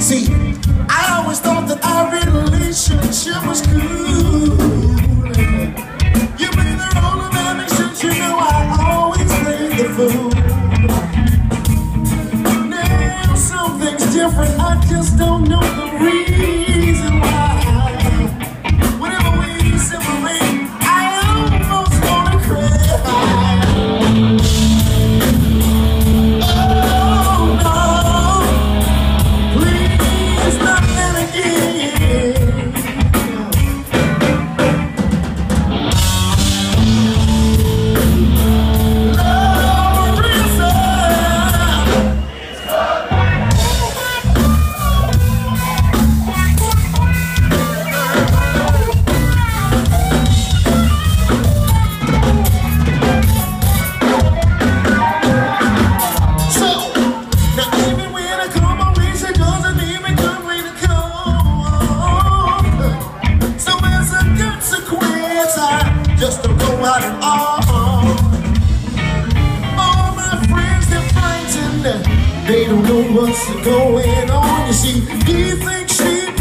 See, Now something's different, I just don't know the reason. just don't know how to arm. All my friends, they're friends, and They don't know what's going on. You see, he thinks she